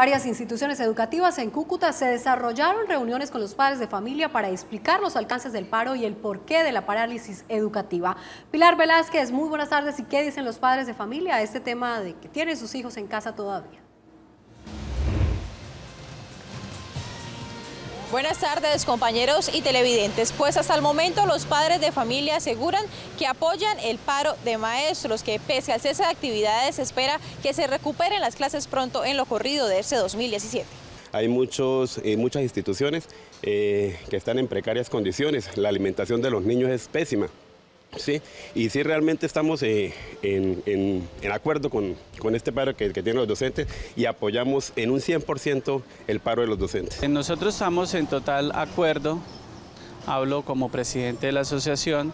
Varias instituciones educativas en Cúcuta se desarrollaron reuniones con los padres de familia para explicar los alcances del paro y el porqué de la parálisis educativa. Pilar Velázquez, muy buenas tardes. ¿Y qué dicen los padres de familia a este tema de que tienen sus hijos en casa todavía? Buenas tardes compañeros y televidentes. Pues hasta el momento los padres de familia aseguran que apoyan el paro de maestros, que pese al cese de actividades espera que se recuperen las clases pronto en lo corrido de este 2017. Hay muchos, eh, muchas instituciones eh, que están en precarias condiciones, la alimentación de los niños es pésima. Sí, y sí realmente estamos eh, en, acuerdo con, este paro que, que, tienen los docentes y apoyamos en un 100% el paro de los docentes. Nosotros estamos en total acuerdo, hablo como presidente de la asociación,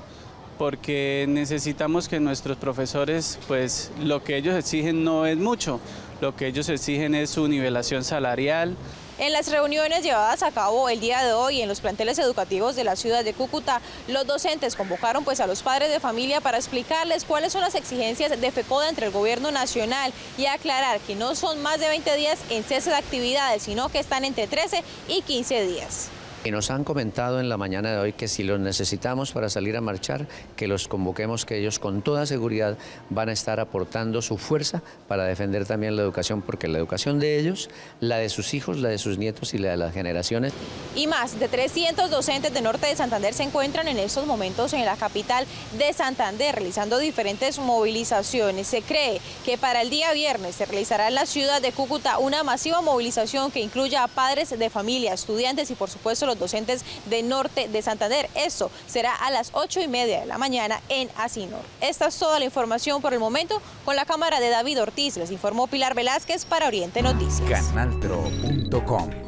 porque necesitamos que nuestros profesores, pues lo que ellos exigen no es mucho, lo que ellos exigen es su nivelación salarial, en las reuniones llevadas a cabo el día de hoy en los planteles educativos de la ciudad de Cúcuta, los docentes convocaron pues a los padres de familia para explicarles cuáles son las exigencias de FECODA entre el gobierno nacional y aclarar que no son más de 20 días en cese de actividades, sino que están entre 13 y 15 días. Y nos han comentado en la mañana de hoy que si los necesitamos para salir a marchar, que los convoquemos, que ellos con toda seguridad van a estar aportando su fuerza para defender también la educación, porque la educación de ellos, la de sus hijos, la de sus nietos y la de las generaciones. Y más de 300 docentes de Norte de Santander se encuentran en estos momentos en la capital de Santander realizando diferentes movilizaciones. Se cree que para el día viernes se realizará en la ciudad de Cúcuta una masiva movilización que incluya a padres de familia, estudiantes y por supuesto docentes de Norte de Santander. Esto será a las 8 y media de la mañana en Asinor. Esta es toda la información por el momento. Con la cámara de David Ortiz les informó Pilar Velázquez para Oriente Noticias. Canaltro.com